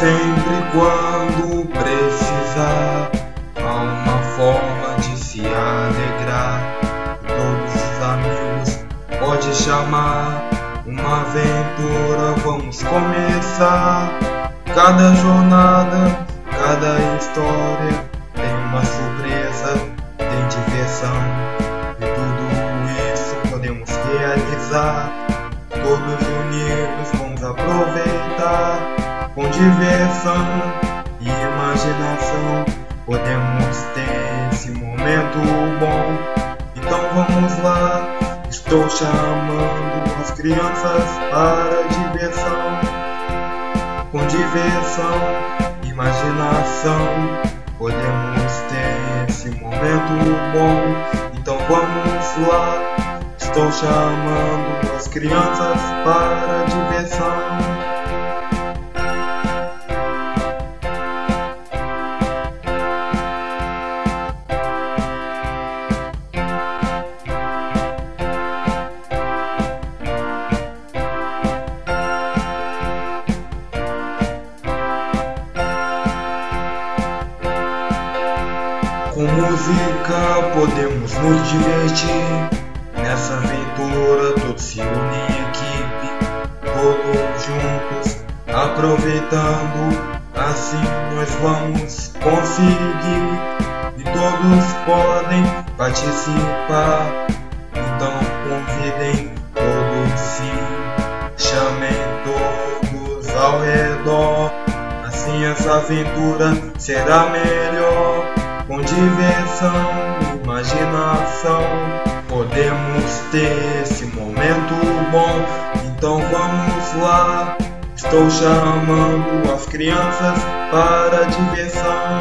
sempre quando precisar. Há uma forma de se alegrar. Todos os amigos pode chamar. Uma aventura vamos começar. Cada jornada, cada história tem uma surpresa, tem diversão. E tudo isso podemos realizar. Todos com diversão e imaginação podemos ter esse momento bom. Então vamos lá, estou chamando as crianças para diversão. Com diversão, imaginação, podemos ter esse momento bom. Então vamos lá, estou chamando as crianças para diversão. Com música podemos nos divertir. Nessa aventura todos se unem em equipe, todos juntos, aproveitando. Assim nós vamos conseguir. E todos podem participar. Então convidem todos sim, chamem todos ao redor. Assim essa aventura será melhor com diversão, imaginação, podemos ter esse momento bom. Então vamos lá, estou chamando as crianças para diversão.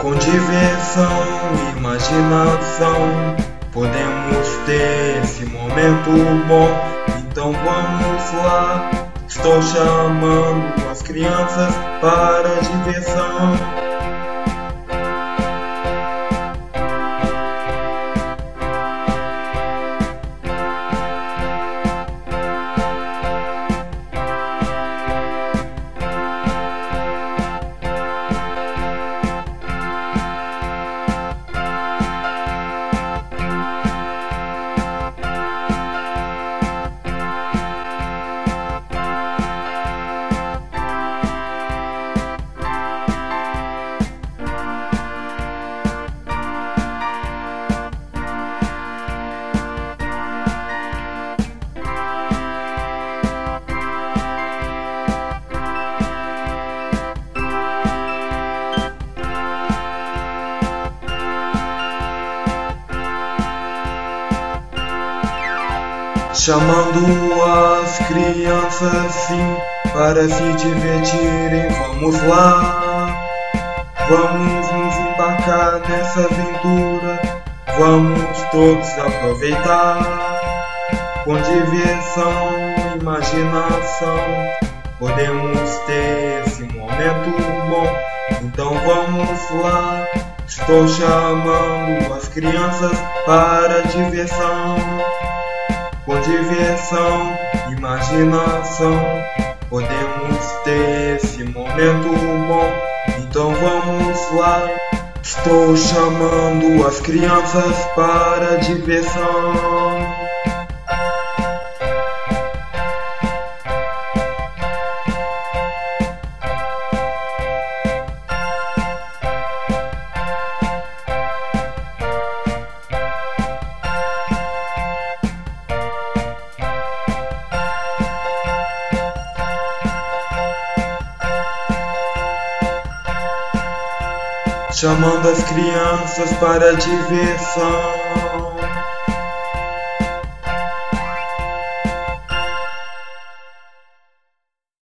Com diversão, imaginação, podemos ter esse momento bom. Então vamos lá, estou chamando as crianças para diversão. Chamando as crianças sim para se divertirem. Vamos lá, vamos nos embarcar nessa aventura. Vamos todos aproveitar com diversão, imaginação. Podemos ter esse momento bom. Então vamos lá. Estou chamando as crianças para diversão com diversão, imaginação, podemos ter esse momento bom. Então vamos lá. Estou chamando as crianças para diversão. Chamando as crianças para diversão.